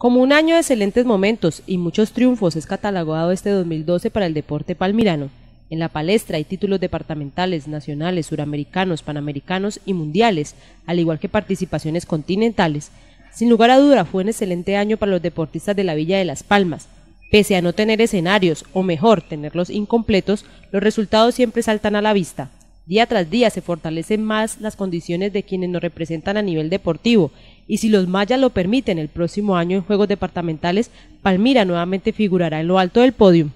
Como un año de excelentes momentos y muchos triunfos es catalogado este 2012 para el deporte palmirano. En la palestra hay títulos departamentales, nacionales, suramericanos, panamericanos y mundiales, al igual que participaciones continentales. Sin lugar a duda fue un excelente año para los deportistas de la Villa de Las Palmas. Pese a no tener escenarios, o mejor, tenerlos incompletos, los resultados siempre saltan a la vista. Día tras día se fortalecen más las condiciones de quienes nos representan a nivel deportivo, y si los mayas lo permiten el próximo año en Juegos Departamentales, Palmira nuevamente figurará en lo alto del podio.